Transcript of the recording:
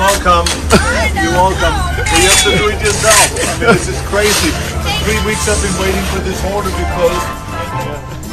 welcome. You're welcome. But you have to do it yourself. I mean, this is crazy. Three weeks I've been waiting for this order to close.